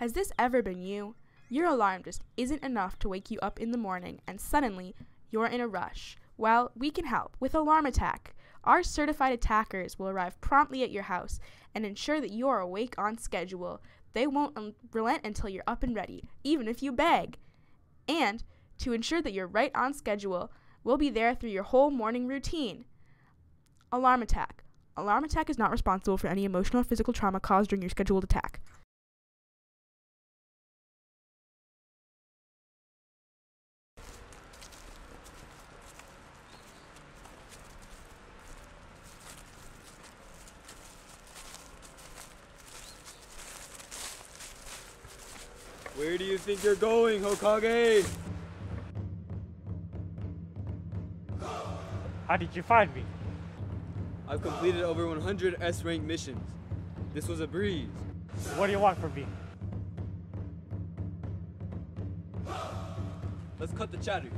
Has this ever been you? Your alarm just isn't enough to wake you up in the morning, and suddenly you're in a rush. Well, we can help with Alarm Attack. Our certified attackers will arrive promptly at your house and ensure that you are awake on schedule. They won't um, relent until you're up and ready, even if you beg. And to ensure that you're right on schedule, we'll be there through your whole morning routine. Alarm Attack. Alarm Attack is not responsible for any emotional or physical trauma caused during your scheduled attack. Think you're going, Hokage? How did you find me? I've completed over 100 S-rank missions. This was a breeze. What do you want from me? Let's cut the chatter.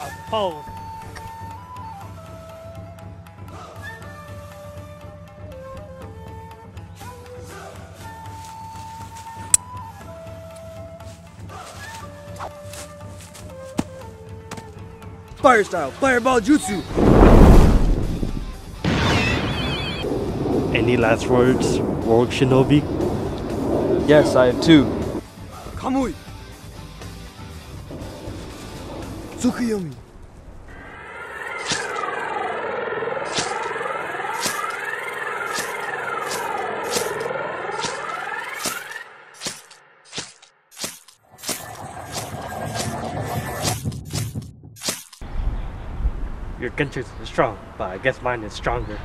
A Fire style, fireball jutsu. Any last words, Rogue Shinobi? Yes, I have two. Kamui. Tsukuyomi. Your Genjutsu is strong, but I guess mine is stronger.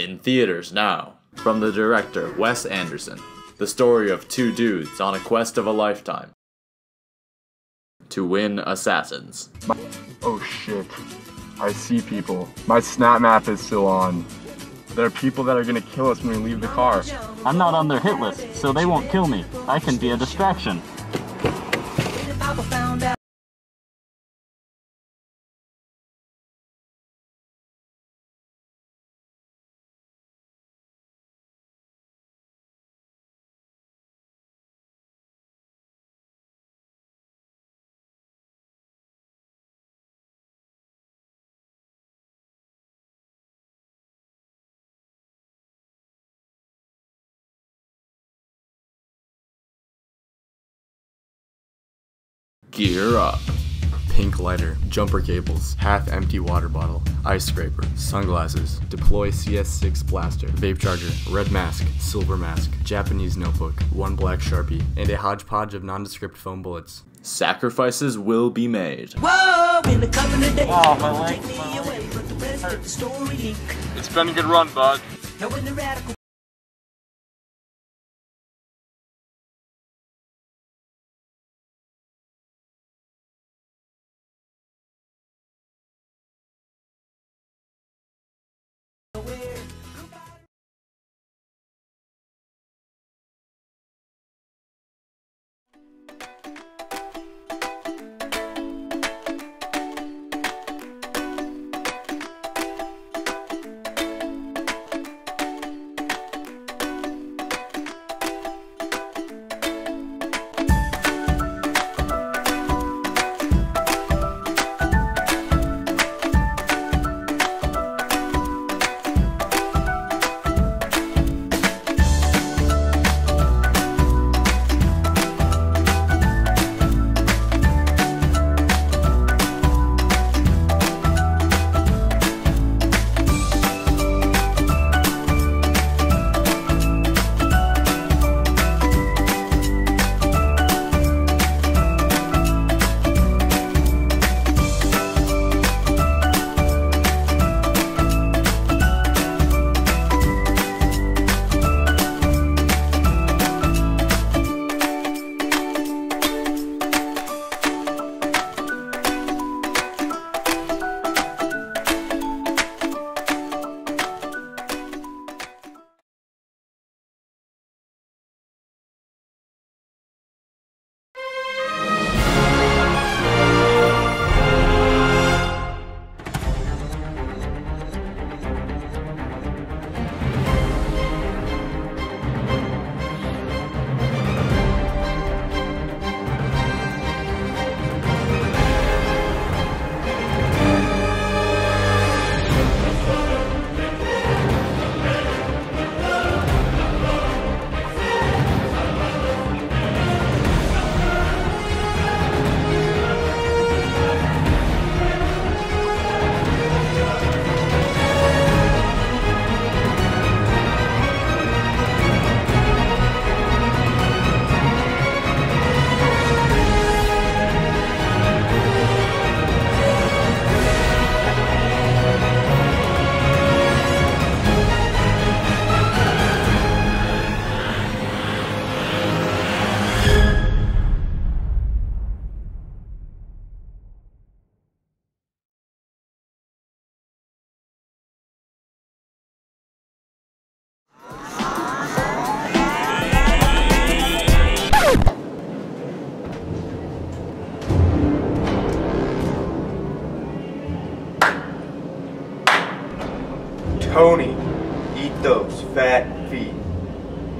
In theaters now, from the director Wes Anderson, the story of two dudes on a quest of a lifetime to win assassins. Oh shit. I see people. My snap map is still on. There are people that are gonna kill us when we leave the car. I'm not on their hit list, so they won't kill me. I can be a distraction. Gear up. pink lighter, jumper cables, half empty water bottle, ice scraper, sunglasses, deploy CS6 blaster, vape charger, red mask, silver mask, Japanese notebook, one black sharpie, and a hodgepodge of nondescript foam bullets. Sacrifices will be made. Oh, my leg. It's been a good run, bud.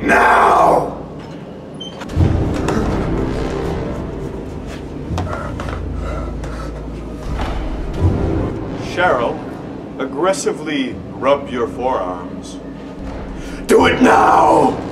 Now! Cheryl, aggressively rub your forearms. Do it now!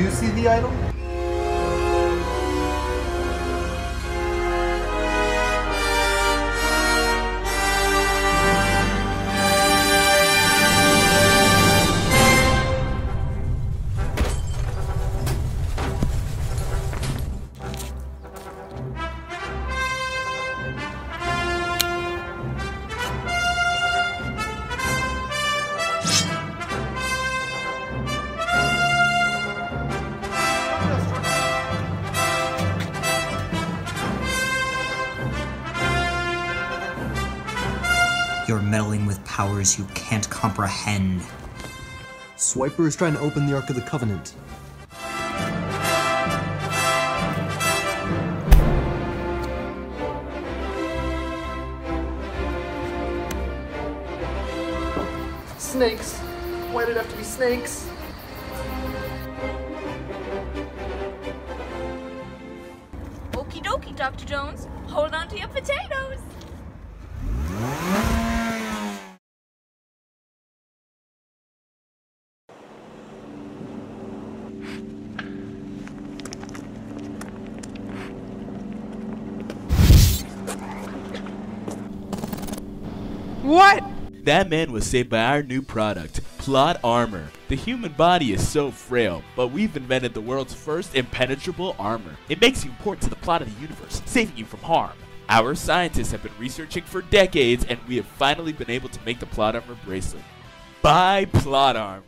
Do you see the idol? Powers you can't comprehend. Swiper is trying to open the Ark of the Covenant. Snakes. Why did it have to be snakes? Okie dokie, Dr. Jones. Hold on to your potatoes. What? That man was saved by our new product, Plot Armor. The human body is so frail, but we've invented the world's first impenetrable armor. It makes you important to the plot of the universe, saving you from harm. Our scientists have been researching for decades, and we have finally been able to make the Plot Armor bracelet. Buy Plot Armor.